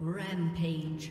Rampage.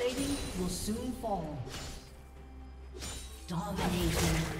Plating will soon fall. Dominating.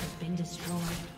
Has been destroyed.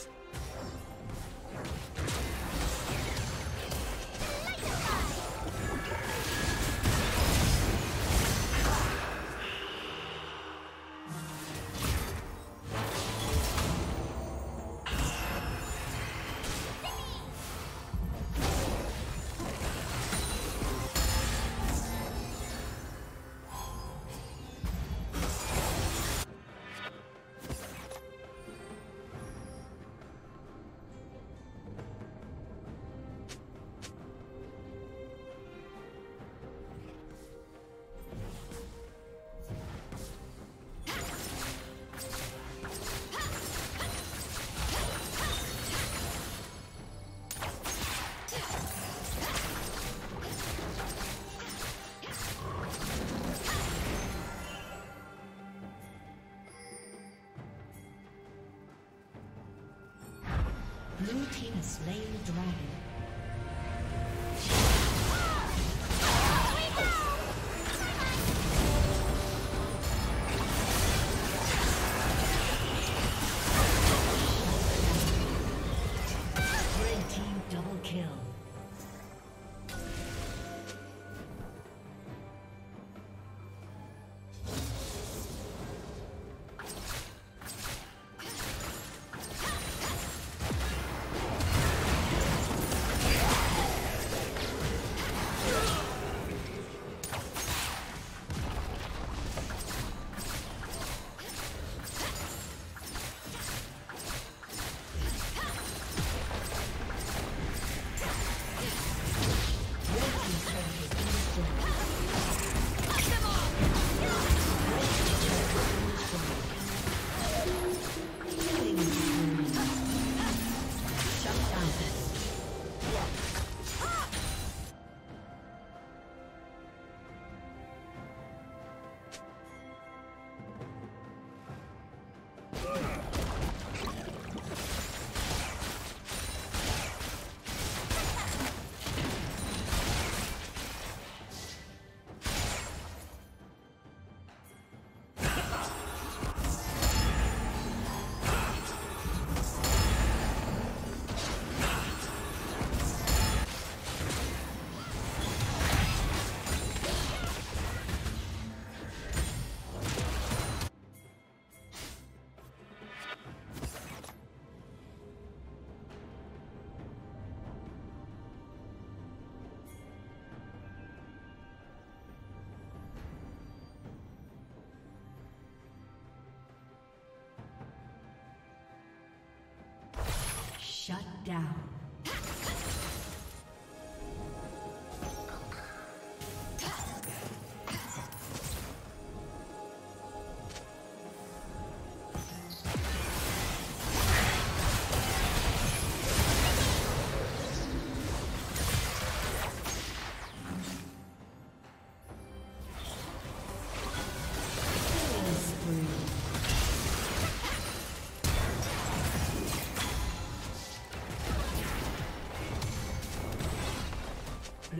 Slain the dragon. Down.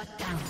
Shut down.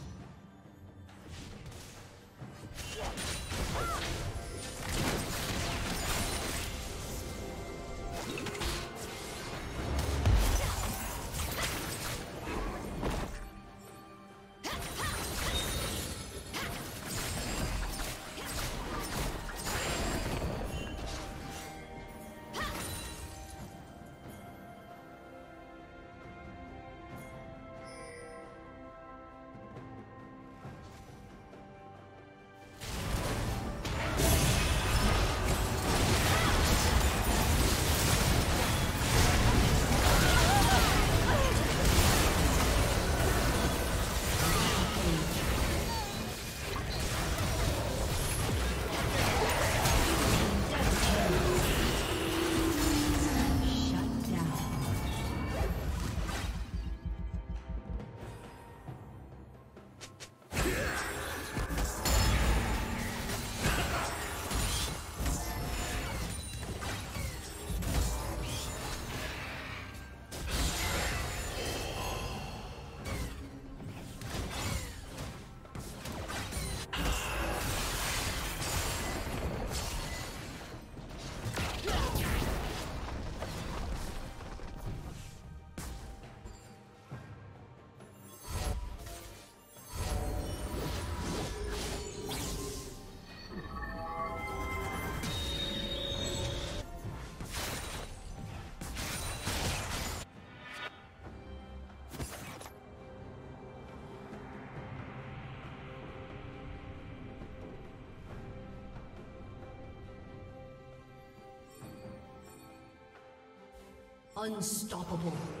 Unstoppable.